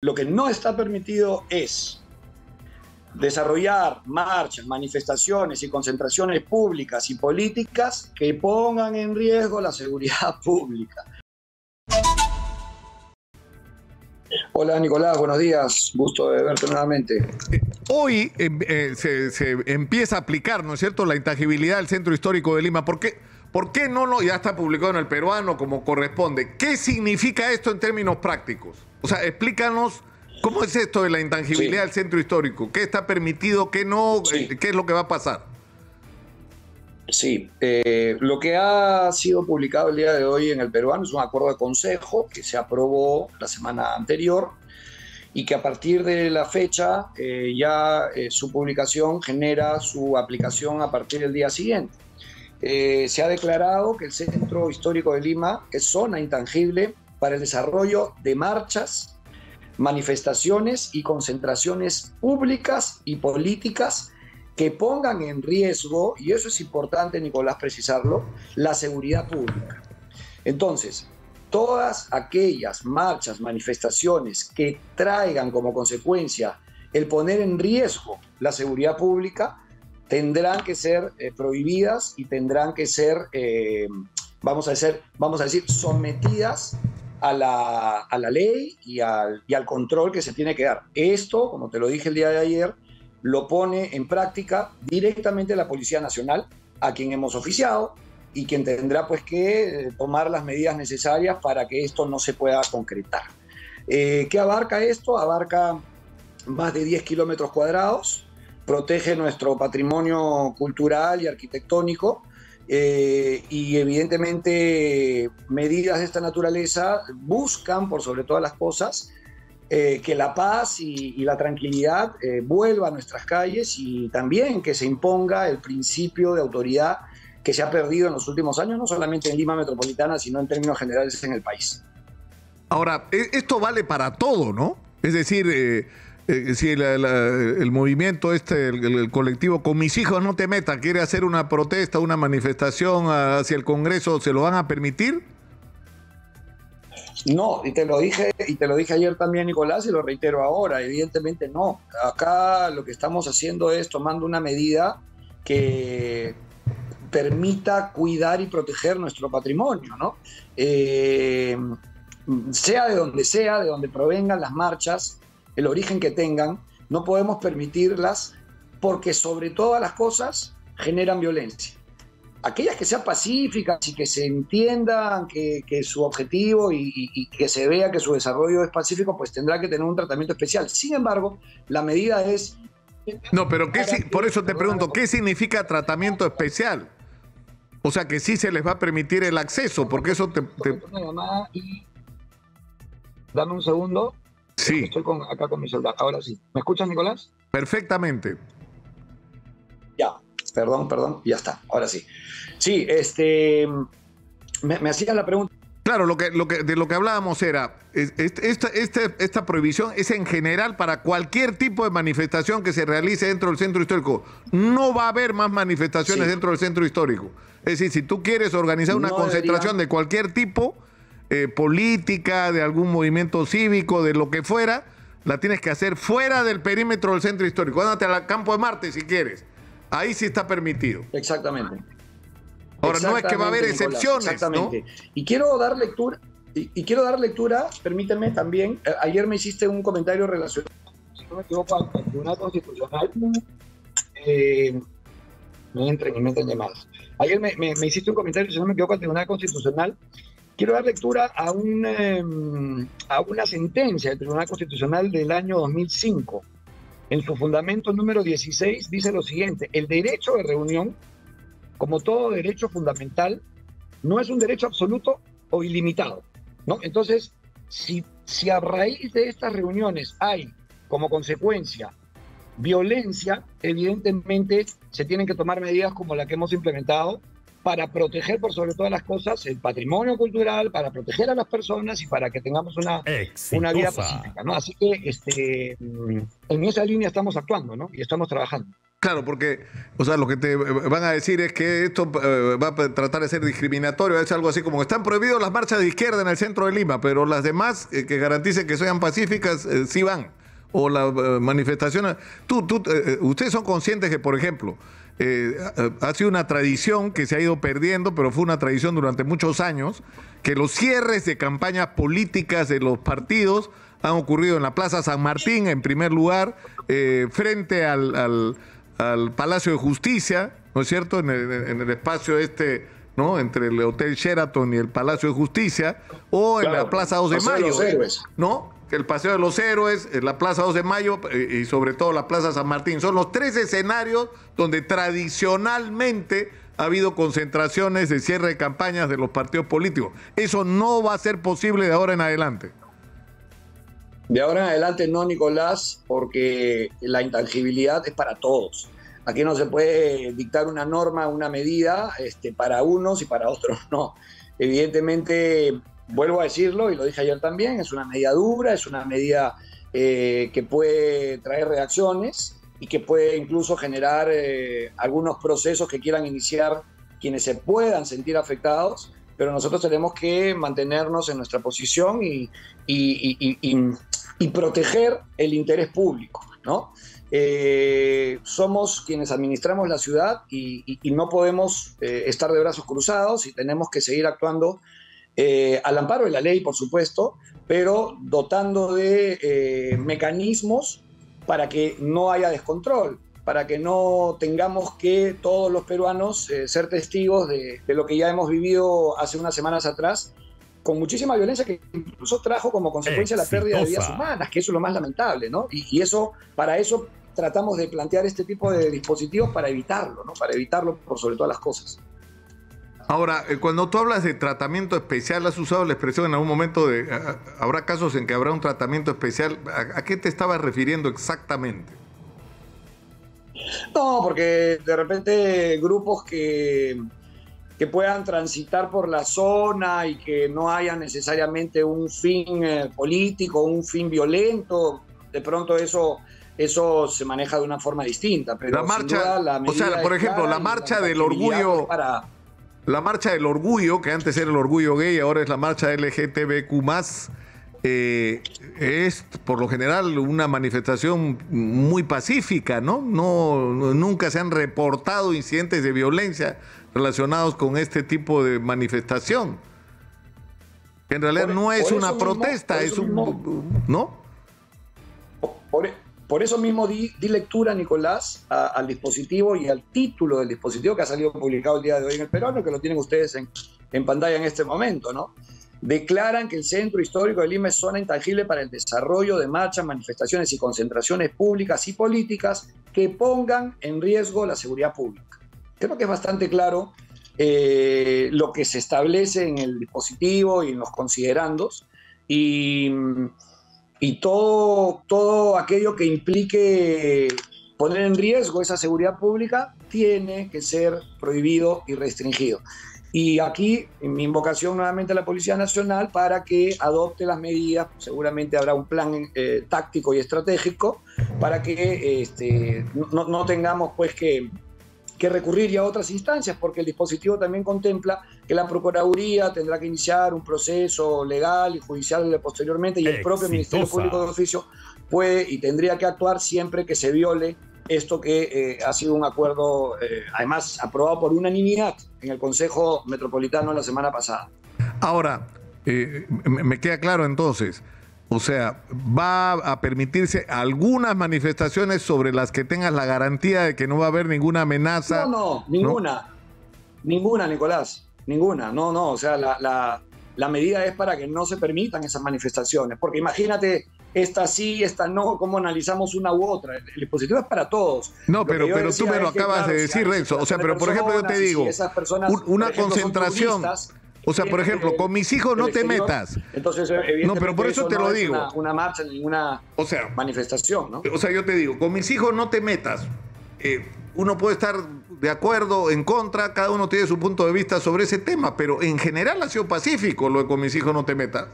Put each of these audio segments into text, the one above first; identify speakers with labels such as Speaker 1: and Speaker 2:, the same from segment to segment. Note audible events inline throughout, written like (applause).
Speaker 1: Lo que no está permitido es desarrollar marchas, manifestaciones y concentraciones públicas y políticas que pongan en riesgo la seguridad (laughs) pública. Hola Nicolás, buenos días, gusto de verte nuevamente.
Speaker 2: Hoy em, eh, se, empieza a aplicar, ¿no es cierto?, la intangibilidad del Centro Histórico de Lima. ¿Por qué, ¿Por qué no lo, ya está publicado en el peruano como corresponde? ¿Qué significa esto en términos prácticos? O sea, explícanos cómo es esto de la intangibilidad del Centro Histórico. ¿Qué está permitido, qué no, eh, qué es lo que va a pasar?
Speaker 1: Sí, eh, lo que ha sido publicado el día de hoy en el peruano es un acuerdo de consejo que se aprobó la semana anterior y que a partir de la fecha eh, ya eh, su publicación genera su aplicación a partir del día siguiente. se ha declarado que el Centro Histórico de Lima es zona intangible para el desarrollo de marchas, manifestaciones y concentraciones públicas y políticas que pongan en riesgo, y eso es importante, Nicolás, precisarlo, la seguridad pública. Entonces, todas aquellas marchas, manifestaciones que traigan como consecuencia el poner en riesgo la seguridad pública, tendrán que ser eh, prohibidas y tendrán que ser, eh, vamos, a decir, vamos a decir, sometidas a la, a la ley y al, y al control que se tiene que dar. Esto, como te lo dije el día de ayer, lo pone en práctica directamente la Policía Nacional, a quien hemos oficiado y quien tendrá pues que eh, tomar las medidas necesarias para que esto no se pueda concretar. Eh, ¿Qué abarca esto? Abarca más de 10 kilómetros cuadrados, protege nuestro patrimonio cultural y arquitectónico eh, y evidentemente medidas de esta naturaleza buscan, por sobre todas las cosas, eh, que la paz y, la tranquilidad eh, vuelva a nuestras calles y también que se imponga el principio de autoridad que se ha perdido en los últimos años, no solamente en Lima Metropolitana, sino en términos generales en el país.
Speaker 2: Ahora, e, esto vale para todo, ¿no? Es decir, eh, si el, movimiento este, el, colectivo Con mis hijos no te meta, quiere hacer una protesta, una manifestación hacia el Congreso, ¿se lo van a permitir?
Speaker 1: No, y te lo dije, y te lo dije ayer también, Nicolás, y lo reitero ahora, evidentemente no. Acá lo que estamos haciendo es tomando una medida que permita cuidar y proteger nuestro patrimonio, ¿no? Eh, sea de donde sea, de donde provengan las marchas, el origen que tengan, no podemos permitirlas porque sobre todas las cosas generan violencia aquellas que sean pacíficas y que se entiendan que, su objetivo y, que se vea que su desarrollo es pacífico, pues tendrá que tener un tratamiento especial. Sin embargo, la medida es...
Speaker 2: No, pero ¿qué, por eso te pregunto, ¿qué significa tratamiento especial? O sea, que sí se les va a permitir el acceso, porque eso te...
Speaker 1: Dame un segundo.
Speaker 2: Sí.
Speaker 1: Estoy acá con mi celular. Ahora sí. ¿Me escuchas, Nicolás?
Speaker 2: Perfectamente.
Speaker 1: Ya, perdón, perdón, ya está, ahora sí. Sí, este, me, me la pregunta.
Speaker 2: Claro, lo que, lo que, de lo que hablábamos era, esta, esta, esta, prohibición es en general para cualquier tipo de manifestación que se realice dentro del centro histórico. No va a haber más manifestaciones dentro del centro histórico. Es decir, si tú quieres organizar una concentración de cualquier tipo, eh, política, de algún movimiento cívico, de lo que fuera, la tienes que hacer fuera del perímetro del centro histórico. Ándate al campo de Marte si quieres. Ahí sí está permitido.
Speaker 1: Exactamente.
Speaker 2: Ahora no es que va a haber excepciones. exactamente.
Speaker 1: Y quiero dar lectura, y, quiero dar lectura, permíteme también, eh, ayer me hiciste un comentario relacionado, si no me equivoco, al Tribunal Constitucional. Eh, me entren y me entren llamadas. Ayer me, me, hiciste un comentario, si no me equivoco, al Tribunal Constitucional. Quiero dar lectura a, un, em, una sentencia del Tribunal Constitucional del año 2005 en su fundamento número 16 dice lo siguiente, el derecho de reunión, como todo derecho fundamental, no es un derecho absoluto o ilimitado. Entonces, si, si a raíz de estas reuniones hay como consecuencia violencia, evidentemente se tienen que tomar medidas como la que hemos implementado para proteger por sobre todas las cosas el patrimonio cultural, para proteger a las personas y para que tengamos una, una vida pacífica, ¿no? Así que este, mm, en esa línea estamos actuando, ¿no? Y estamos trabajando.
Speaker 2: Claro, porque, o sea, lo que te van a decir es que esto eh, va a tratar de ser discriminatorio, es algo así como están prohibidos las marchas de izquierda en el centro de Lima, pero las demás eh, que garanticen que sean pacíficas eh, sí van. O las manifestaciones. Tú, tú, ustedes son conscientes que, por ejemplo, ha sido una tradición que se ha ido perdiendo, pero fue una tradición durante muchos años, que los cierres de campañas políticas de los partidos han ocurrido en la Plaza San Martín, en primer lugar, frente al al Palacio de Justicia, ¿no es cierto? En el, espacio este, ¿no? Entre el Hotel Sheraton y el Palacio de Justicia, o en la Plaza 2 de Mayo, ¿no? El Paseo de los Héroes, la Plaza 2 de Mayo eh, y sobre todo la Plaza San Martín. Son los tres escenarios donde tradicionalmente ha habido concentraciones de cierre de campañas de los partidos políticos. Eso no va a ser posible de ahora en adelante.
Speaker 1: De ahora en adelante no, Nicolás, porque la intangibilidad es para todos. Aquí no se puede dictar una norma, una medida este, para unos y para otros no. Evidentemente, vuelvo a decirlo y lo dije ayer también, es una medida dura, es una medida eh, que puede traer reacciones y que puede incluso generar eh, algunos procesos que quieran iniciar quienes se puedan sentir afectados, pero nosotros tenemos que mantenernos en nuestra posición y, y proteger el interés público, ¿no? Eh, somos quienes administramos la ciudad y, no podemos estar de brazos cruzados y tenemos que seguir actuando eh, al amparo de la ley, por supuesto, pero dotando de mecanismos para que no haya descontrol, para que no tengamos que todos los peruanos ser testigos de, de lo que ya hemos vivido hace unas semanas atrás con muchísima violencia que incluso trajo como consecuencia la pérdida de vidas humanas, que eso es lo más lamentable, ¿no? Y, eso, para eso tratamos de plantear este tipo de dispositivos para evitarlo, ¿no? Para evitarlo por sobre todas las cosas.
Speaker 2: Ahora, eh, cuando tú hablas de tratamiento especial, has usado la expresión en algún momento de, habrá casos en que habrá un tratamiento especial, ¿a, qué te estabas refiriendo exactamente?
Speaker 1: No, porque de repente grupos que que puedan transitar por la zona y que no haya necesariamente un fin eh, político, un fin violento. De pronto eso, eso se maneja de una forma distinta. Pero
Speaker 2: la marcha, o sea, por ejemplo, la marcha del orgullo. Para... La marcha del orgullo, que antes era el orgullo gay, ahora es la marcha LGTBQ eh, es por lo general una manifestación muy pacífica, ¿no? ¿no? Nunca se han reportado incidentes de violencia relacionados con este tipo de manifestación. En realidad no es una protesta, es un... ¿No?
Speaker 1: Por, eso mismo di, lectura, Nicolás, al dispositivo y al título del dispositivo que ha salido publicado el día de hoy en el peruano, que lo tienen ustedes en, en pantalla en este momento, ¿no? declaran que el centro histórico de Lima es zona intangible para el desarrollo de marchas, manifestaciones y concentraciones públicas y políticas que pongan en riesgo la seguridad pública. Creo que es bastante claro eh, lo que se establece en el dispositivo y en los considerandos y, y todo, todo aquello que implique poner en riesgo esa seguridad pública tiene que ser prohibido y restringido. Y aquí mi invocación nuevamente a la Policía Nacional para que adopte las medidas, seguramente habrá un plan eh, táctico y estratégico para que este, no, no, tengamos pues que, que, recurrir ya a otras instancias, porque el dispositivo también contempla que la Procuraduría tendrá que iniciar un proceso legal y judicial posteriormente y el propio Ministerio Público de Oficio puede y tendría que actuar siempre que se viole esto que eh, ha sido un acuerdo, eh, además, aprobado por unanimidad en el Consejo Metropolitano la semana pasada.
Speaker 2: Ahora, eh, me queda claro entonces, o sea, va a permitirse algunas manifestaciones sobre las que tengas la garantía de que no va a haber ninguna amenaza.
Speaker 1: No, no, ninguna. Ninguna, Nicolás. Ninguna. No, no. O sea, la, la medida es para que no se permitan esas manifestaciones. Porque imagínate esta sí, esta no, cómo analizamos una u otra. El dispositivo es para todos.
Speaker 2: No, pero, pero tú me lo acabas de decir, Renzo. O sea, pero por ejemplo, yo te digo, una concentración. O sea, por ejemplo, con mis hijos no te metas.
Speaker 1: Entonces, no, pero por eso, te lo digo. Una, marcha, ninguna o sea, manifestación, ¿no?
Speaker 2: O sea, yo te digo, con mis hijos no te metas. Eh, uno puede estar de acuerdo, en contra, cada uno tiene su punto de vista sobre ese tema, pero en general ha sido pacífico lo de con mis hijos no te metas.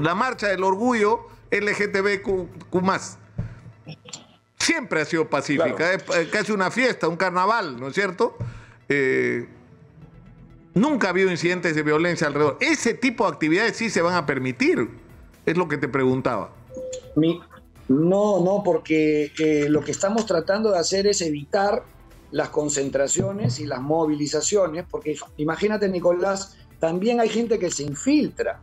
Speaker 2: La marcha del orgullo LGTBQ más. siempre ha sido pacífica, es eh, casi una fiesta, un carnaval, ¿no es cierto? Eh, nunca ha habido incidentes de violencia alrededor. Ese tipo de actividades sí se van a permitir, es lo que te preguntaba.
Speaker 1: no, no, porque eh, lo que estamos tratando de hacer es evitar las concentraciones y las movilizaciones, porque imagínate, Nicolás, también hay gente que se infiltra.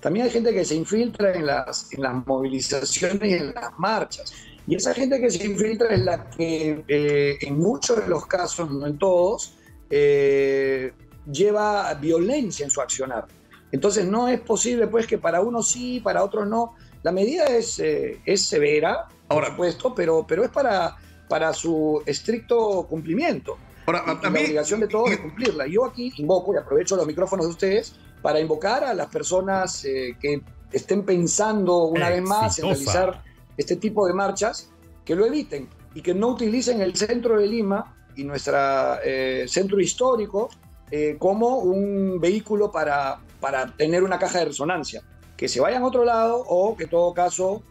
Speaker 1: También hay gente que se infiltra en las, en movilizaciones y en las marchas. Y esa gente que se infiltra es la que eh, en muchos de los casos, no en todos, eh, lleva violencia en su accionar. Entonces no es posible pues que para unos sí, para otros no. La medida es, eh, es severa, por supuesto, pero, pero es para, para su estricto cumplimiento. Ahora, la obligación de todos es cumplirla. Yo aquí invoco y aprovecho los micrófonos de ustedes para invocar a las personas que estén pensando una vez más en realizar este tipo de marchas, que lo eviten y que no utilicen el centro de Lima y nuestro eh, centro histórico eh, como un vehículo para, para tener una caja de resonancia. Que se vayan a otro lado o que en todo caso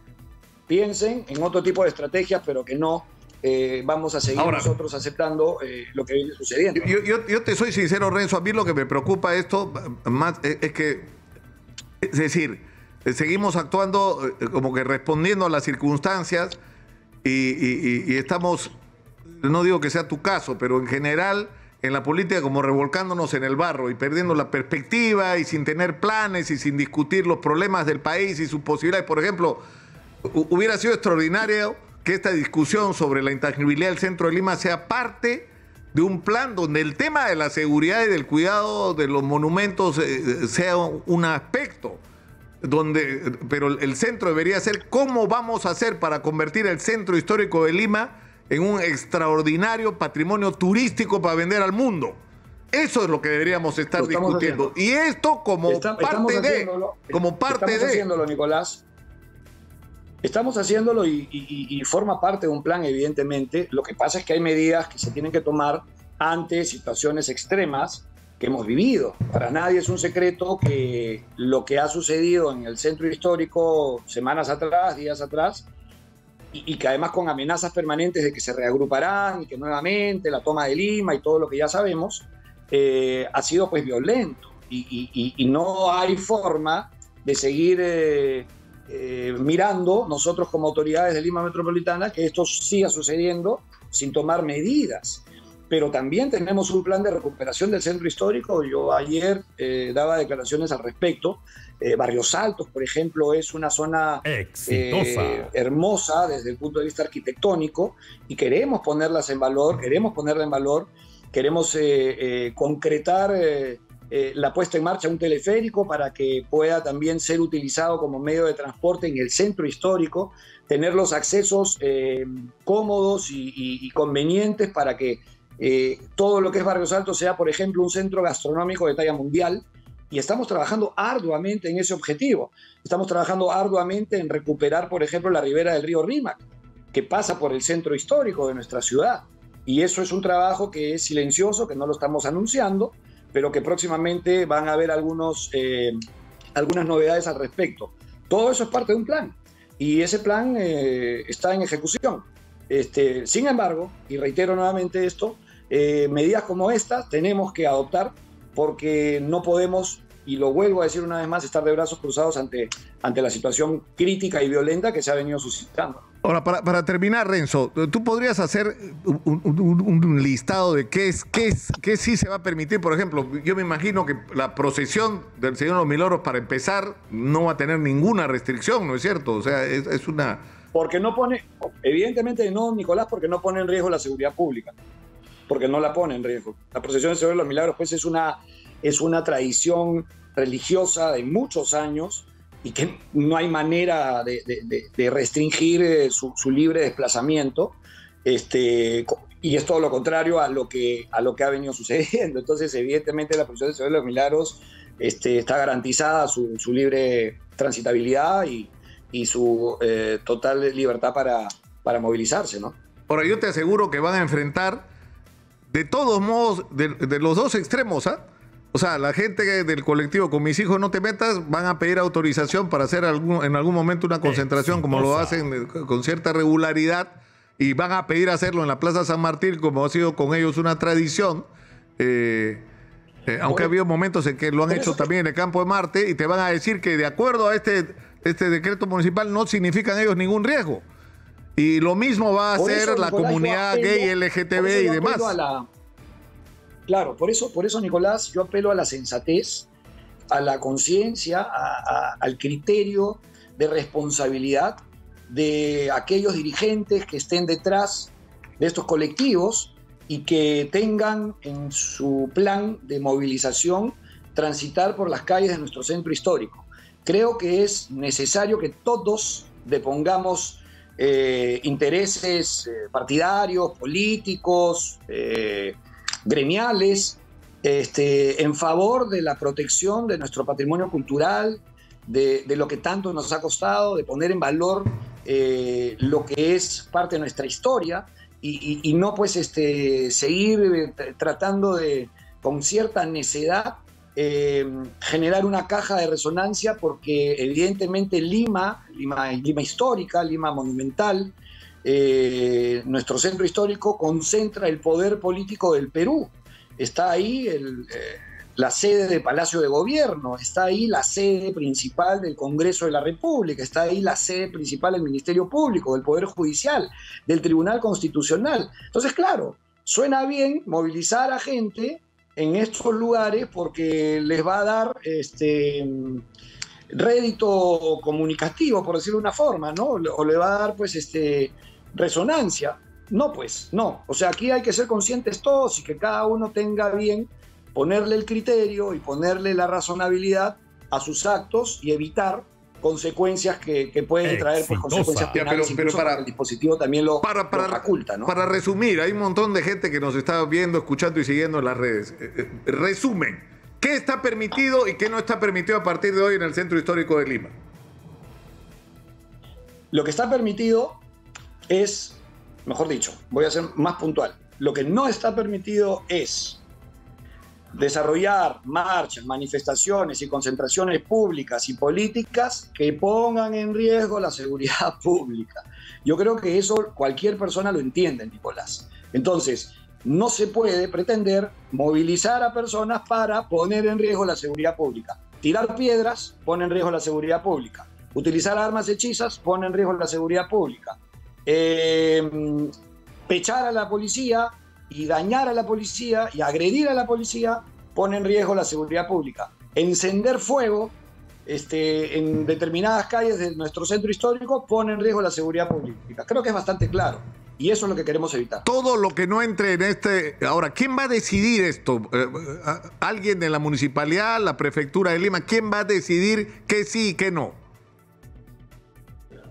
Speaker 1: piensen en otro tipo de estrategias, pero que no eh, vamos a seguir nosotros aceptando lo que viene sucediendo.
Speaker 2: Yo, yo, te soy sincero, Renzo, a mí lo que me preocupa esto más es que, es decir, eh, seguimos actuando eh, como que respondiendo a las circunstancias y, estamos, no digo que sea tu caso, pero en general en la política como revolcándonos en el barro y perdiendo la perspectiva y sin tener planes y sin discutir los problemas del país y sus posibilidades. Por ejemplo, hubiera sido extraordinario que esta discusión sobre la intangibilidad del centro de Lima sea parte de un plan donde el tema de la seguridad y del cuidado de los monumentos eh, sea un aspecto donde, pero el centro debería ser cómo vamos a hacer para convertir el centro histórico de Lima en un extraordinario patrimonio turístico para vender al mundo. Eso es lo que deberíamos estar discutiendo. Y esto como parte de, como parte
Speaker 1: estamos haciéndolo, Nicolás. Estamos haciéndolo y forma parte de un plan, evidentemente. Lo que pasa es que hay medidas que se tienen que tomar ante situaciones extremas que hemos vivido. Para nadie es un secreto que lo que ha sucedido en el centro histórico semanas atrás, días atrás, y, que además con amenazas permanentes de que se reagruparán y que nuevamente la toma de Lima y todo lo que ya sabemos, eh, ha sido pues violento. Y, no hay forma de seguir eh, eh, mirando nosotros como autoridades de Lima Metropolitana que esto siga sucediendo sin tomar medidas pero también tenemos un plan de recuperación del centro histórico. Yo ayer eh, daba declaraciones al respecto. Eh, Barrios Altos, por ejemplo, es una zona eh, hermosa desde el punto de vista arquitectónico y queremos ponerlas en valor, queremos ponerla en valor, queremos concretar la puesta en marcha de un teleférico para que pueda también ser utilizado como medio de transporte en el centro histórico, tener los accesos cómodos y convenientes para que eh, todo lo que es Barrios Altos sea, por ejemplo, un centro gastronómico de talla mundial. Y estamos trabajando arduamente en ese objetivo. Estamos trabajando arduamente en recuperar, por ejemplo, la ribera del río Rímac, que pasa por el centro histórico de nuestra ciudad. Y eso es un trabajo que es silencioso, que no lo estamos anunciando, pero que próximamente van a haber algunos, eh, algunas novedades al respecto. Todo eso es parte de un plan y ese plan eh, está en ejecución. Este, sin embargo, y reitero nuevamente esto, eh, medidas como estas tenemos que adoptar porque no podemos, y lo vuelvo a decir una vez más, estar de brazos cruzados ante, ante la situación crítica y violenta que se ha venido suscitando.
Speaker 2: Ahora, para, terminar, Renzo, ¿tú podrías hacer un, listado de qué es, qué es, qué sí se va a permitir? Por ejemplo, yo me imagino que la procesión del Señor de los Milagros, para empezar, no va a tener ninguna restricción, ¿no es cierto? O sea, es, es una...
Speaker 1: Porque no pone, evidentemente no, Nicolás, porque no pone en riesgo la seguridad pública porque no la pone en riesgo. La procesión del Señor de los Milagros pues es una, es una tradición religiosa de muchos años y que no hay manera de, restringir eh, su, libre desplazamiento. Este, y es todo lo contrario a lo que, a lo que ha venido (laughs) sucediendo. Entonces, evidentemente, la procesión del Señor de los Milagros este, está garantizada su, libre transitabilidad y, su eh, total libertad para, para movilizarse, ¿no?
Speaker 2: Ahora, yo te aseguro que van a enfrentar de todos modos, de, los dos extremos, ¿ah? O sea, la gente del colectivo con mis hijos no te metas van a pedir autorización para hacer algún, en algún momento una concentración como lo hacen con cierta regularidad y van a pedir hacerlo en la Plaza San Martín, como ha sido con ellos una tradición. Eh, eh, aunque ha habido momentos en que lo han hecho también en el campo de Marte y te van a decir que de acuerdo a este, este decreto municipal no significan ellos ningún riesgo. Y lo mismo va a hacer la comunidad gay, LGTB y demás.
Speaker 1: claro, por eso, por eso, Nicolás, yo apelo a la sensatez, a la conciencia, al criterio de responsabilidad de aquellos dirigentes que estén detrás de estos colectivos y que tengan en su plan de movilización transitar por las calles de nuestro centro histórico. Creo que es necesario que todos depongamos eh, intereses eh, partidarios, políticos, eh, gremiales, este, en favor de la protección de nuestro patrimonio cultural, de, lo que tanto nos ha costado, de poner en valor lo que es parte de nuestra historia y, no pues este, seguir tratando de, con cierta necedad, eh, generar una caja de resonancia porque evidentemente Lima, Lima, histórica, Lima monumental, eh, nuestro centro histórico concentra el poder político del Perú. Está ahí el, la sede del Palacio de Gobierno, está ahí la sede principal del Congreso de la República, está ahí la sede principal del Ministerio Público, del Poder Judicial, del Tribunal Constitucional. Entonces, claro, suena bien movilizar a gente en estos lugares porque les va a dar este rédito comunicativo, por decirlo de una forma, ¿no? O le va a dar, pues, este, resonancia. No, pues, no. O sea, aquí hay que ser conscientes todos y que cada uno tenga bien ponerle el criterio y ponerle la razonabilidad a sus actos y evitar consecuencias que, pueden traer pues, consecuencias penales, pero, para, el dispositivo también lo, para, para, ¿no?
Speaker 2: Para resumir, hay un montón de gente que nos está viendo, escuchando y siguiendo en las redes. Eh, eh, resumen, ¿qué está permitido y qué no está permitido a partir de hoy en el Centro Histórico de Lima?
Speaker 1: Lo que está permitido es, mejor dicho, voy a ser más puntual, lo que no está permitido es desarrollar marchas, manifestaciones y concentraciones públicas y políticas que pongan en riesgo la seguridad (laughs) pública. Yo creo que eso cualquier persona lo entiende, Nicolás. Entonces, no se puede pretender movilizar a personas para poner en riesgo la seguridad pública. Tirar piedras pone en riesgo la seguridad pública. Utilizar armas hechizas pone en riesgo la seguridad pública. Eh, pechar a la policía y dañar a la policía y agredir a la policía pone en riesgo la seguridad pública. Encender fuego este, en determinadas calles de nuestro centro histórico pone en riesgo la seguridad pública. Creo que es bastante claro. Y eso es lo que queremos evitar.
Speaker 2: Todo lo que no entre en este... Ahora, ¿quién va a decidir esto? Eh, eh, ¿Alguien de la municipalidad, la prefectura de Lima? ¿Quién va a decidir qué sí y qué no?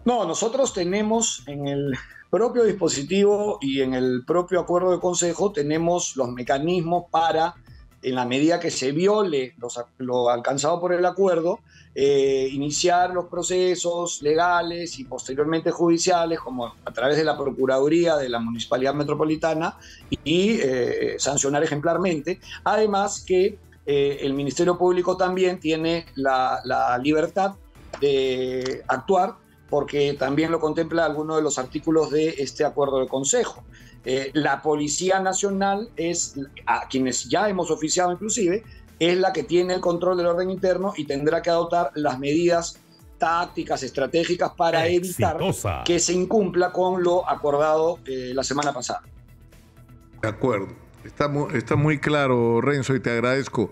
Speaker 1: No, nosotros tenemos en el propio dispositivo y en el propio acuerdo de consejo tenemos los mecanismos para, en la medida que se viole lo alcanzado por el acuerdo, eh, iniciar los procesos legales y posteriormente judiciales, como a través de la Procuraduría de la Municipalidad Metropolitana, y eh, sancionar ejemplarmente. Además que eh, el Ministerio Público también tiene la libertad de actuar porque también lo contempla alguno de los artículos de este acuerdo de consejo. Eh, la Policía Nacional es, a quienes ya hemos oficiado inclusive, es la que tiene el control del orden interno y tendrá que adoptar las medidas tácticas, estratégicas para evitar que se incumpla con lo acordado eh, la semana pasada.
Speaker 2: De acuerdo. Está muy, está muy claro, Renzo, y te agradezco.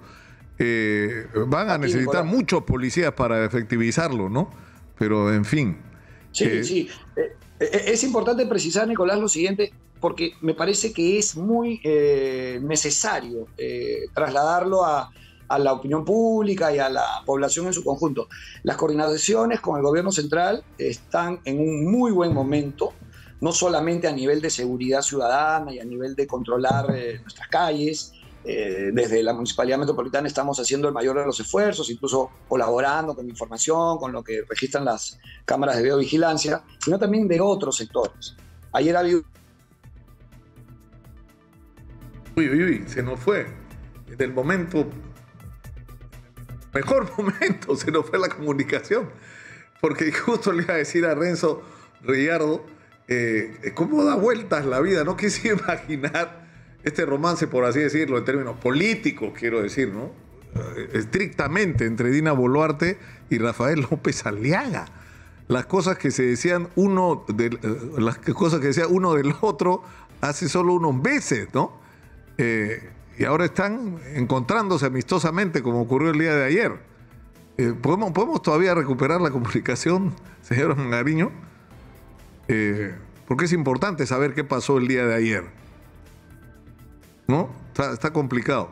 Speaker 2: Eh, van a necesitar muchos policías para efectivizarlo, ¿no? Pero, en fin.
Speaker 1: Sí, sí. Eh, eh, es importante precisar, Nicolás, lo siguiente, porque me parece que es muy eh, necesario trasladarlo a, a, la opinión pública y a la población en su conjunto. Las coordinaciones con el gobierno central están en un muy buen momento, no solamente a nivel de seguridad ciudadana y a nivel de controlar nuestras calles, eh, desde la Municipalidad Metropolitana estamos haciendo el mayor de los esfuerzos, incluso colaborando con información, con lo que registran las cámaras de videovigilancia, sino también de otros sectores. Ayer había...
Speaker 2: Uy, uy, uy, se nos fue. En el momento, mejor (laughs) momento, se nos fue la comunicación. Porque justo le iba a decir a Renzo Riardo eh, cómo da vueltas la vida. No quise (laughs) imaginar este romance, por así decirlo, en términos políticos, quiero decir, ¿no? Eh, estrictamente entre Dina Boluarte y Rafael López Aliaga. Las cosas que se decían uno de, eh, las cosas que decía uno del otro hace solo unos meses, ¿no? y ahora están encontrándose amistosamente, como ocurrió el día de ayer. ¿podemos, ¿Podemos todavía recuperar la comunicación, (laughs) señor Mangariño? Eh, porque es importante saber qué pasó el día de ayer. ¿No? Está, complicado.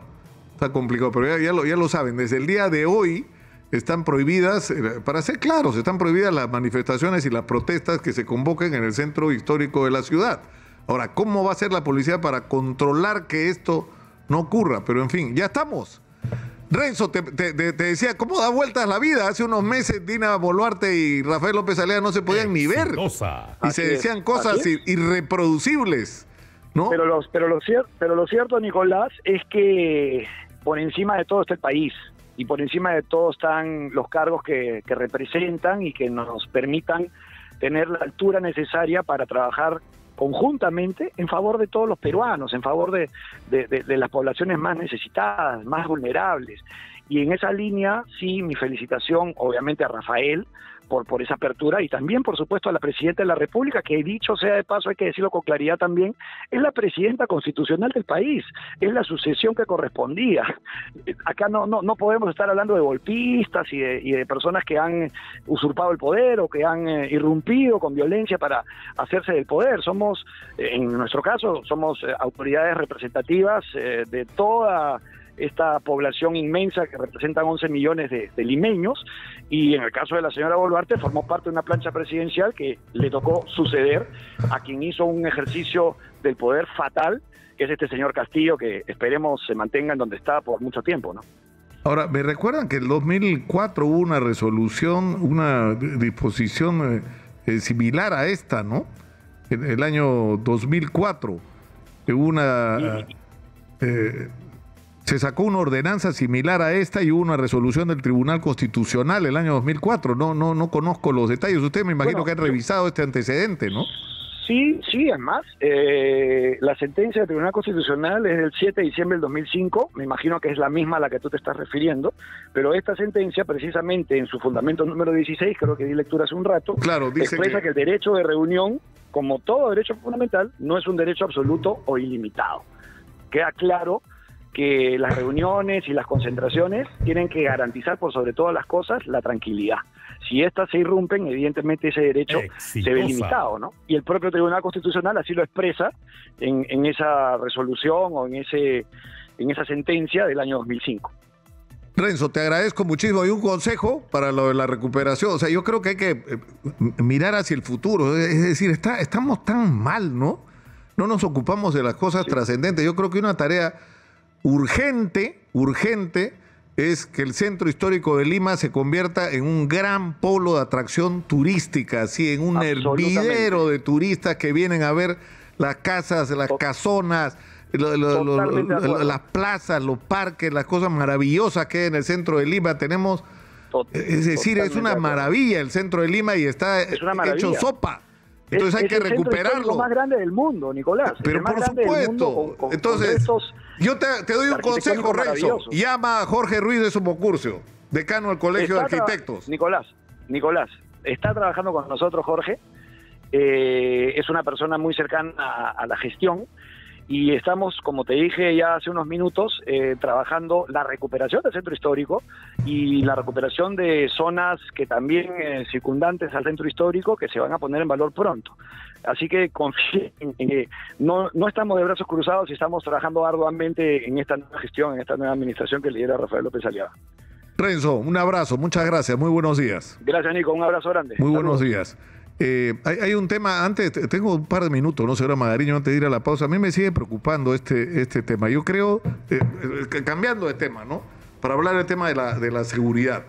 Speaker 2: Está complicado, pero ya, lo, ya lo saben. Desde el día de hoy están prohibidas, eh, para ser claros, están prohibidas las manifestaciones y las protestas que se convoquen en el centro histórico de la ciudad. Ahora, ¿cómo va a ser la policía para controlar que esto no ocurra? Pero en fin, ya estamos. Renzo, te, decía, ¿cómo da vueltas la vida? Hace unos meses Dina Boluarte y Rafael López Alea no se podían ni ver. Y se decían cosas irreproducibles.
Speaker 1: Pero, los, pero, lo cierto, Nicolás, es que por encima de todo está el país y por encima de todo están los cargos que, representan y que nos permitan tener la altura necesaria para trabajar conjuntamente en favor de todos los peruanos, en favor de, las poblaciones más necesitadas, más vulnerables. Y en esa línea, sí, mi felicitación obviamente a Rafael, por, esa apertura y también, por supuesto, a la Presidenta de la República, que dicho sea de paso, hay que decirlo con claridad también, es la Presidenta constitucional del país, es la sucesión que correspondía. Acá no, no, no podemos estar hablando de golpistas y de, y de personas que han usurpado el poder o que han eh, irrumpido con violencia para hacerse del poder. Somos, eh, en nuestro caso, somos eh, autoridades representativas de toda esta población inmensa que representan 11 millones de, limeños y en el caso de la señora Boluarte formó parte de una plancha presidencial que le tocó suceder a quien hizo un ejercicio del poder fatal, que es este señor Castillo, que esperemos se mantenga en donde está por mucho tiempo, ¿no?
Speaker 2: Ahora, me recuerdan que en 2004 hubo una resolución, una disposición eh, eh, similar a esta, ¿no? En el año 2004, hubo una... Eh, se sacó una ordenanza similar a esta y hubo una resolución del Tribunal Constitucional el año 2004. No, no, no conozco los detalles. Usted me imagino que ha revisado este antecedente, ¿no?
Speaker 1: Sí, sí, además, eh, la sentencia del Tribunal Constitucional es del 7 de diciembre del 2005, me imagino que es la misma a la que tú te estás refiriendo, pero esta sentencia, precisamente en su fundamento número 16, creo que di lectura hace un rato,
Speaker 2: claro, dice
Speaker 1: expresa que el derecho de reunión, como todo derecho fundamental, no es un derecho absoluto o ilimitado. Queda claro que las reuniones y las concentraciones tienen que garantizar por sobre todas las cosas la tranquilidad. Si éstas se irrumpen, evidentemente ese derecho se ve limitado, ¿no? Y el propio Tribunal Constitucional así lo expresa en, en esa resolución o en ese en esa sentencia del año 2005.
Speaker 2: Renzo, te agradezco muchísimo. Y un consejo para lo de la recuperación. O sea, yo creo que hay que eh, mirar hacia el futuro. Es decir, está, estamos tan mal, ¿no? No nos ocupamos de las cosas trascendentes. Yo creo que una tarea urgente, urgente, es que el centro histórico de Lima se convierta en un gran polo de atracción turística, así en un hervidero de turistas que vienen a ver las casas, las casonas, las plazas, los parques, las cosas maravillosas que hay en el centro de Lima. Tenemos, es decir, es una maravilla el centro de Lima y está hecho sopa. Entonces hay que recuperarlo.
Speaker 1: Es más grande del mundo, Nicolás.
Speaker 2: Pero por supuesto. Entonces, yo te, doy un consejo, Renzo. Llama a Jorge Ruiz de Somocurcio, decano del Colegio de Arquitectos.
Speaker 1: Nicolás, Nicolás, está trabajando con nosotros Jorge. Eh, es una persona muy cercana a la gestión y estamos, como te dije ya hace unos minutos, eh, trabajando la recuperación del centro histórico y la recuperación de zonas que también eh, circundantes al centro histórico que se van a poner en valor pronto. Así que confíen en que no, no estamos de brazos cruzados y estamos trabajando arduamente en esta nueva gestión, en esta nueva administración que lidera Rafael López Aliaga.
Speaker 2: Renzo, un abrazo, muchas gracias, muy buenos días.
Speaker 1: Gracias Nico, un abrazo grande.
Speaker 2: Muy buenos días. Eh, hay, un tema, antes, tengo un par de minutos, ¿no, señora Magariño, antes de ir a la pausa. A mí me sigue preocupando este, este tema. Yo creo, eh, eh, cambiando de tema, ¿no? Para hablar del tema de la, de la seguridad.